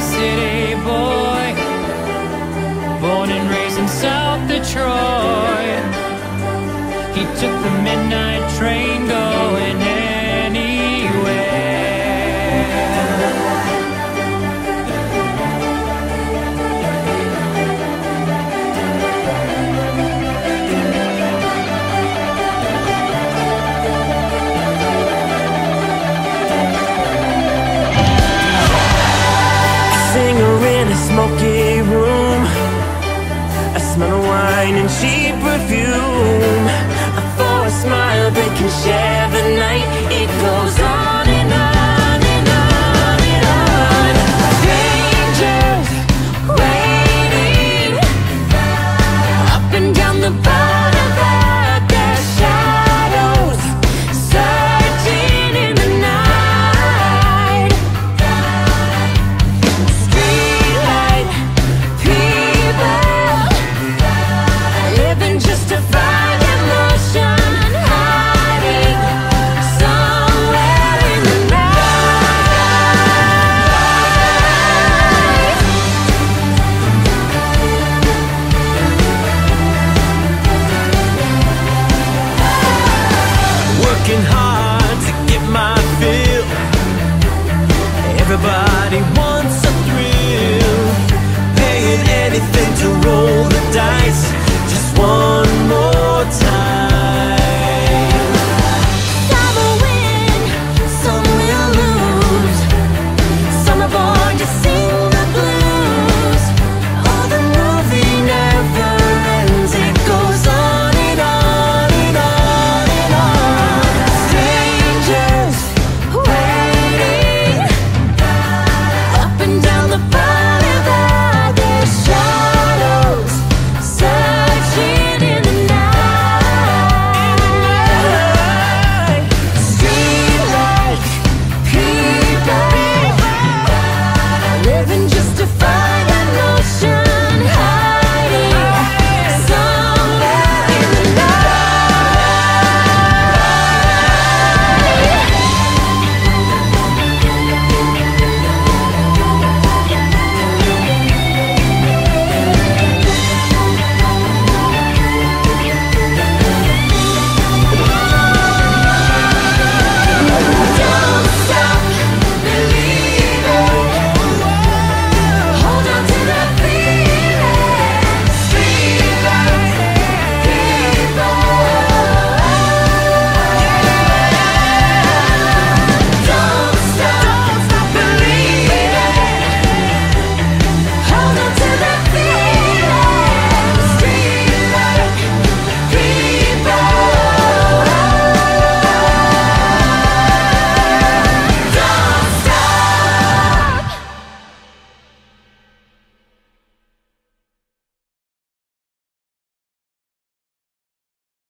city boy, born and raised in South Detroit. Smell of wine and cheap perfume. For a smile that can share the night Everybody wants a thrill. Paying anything to roll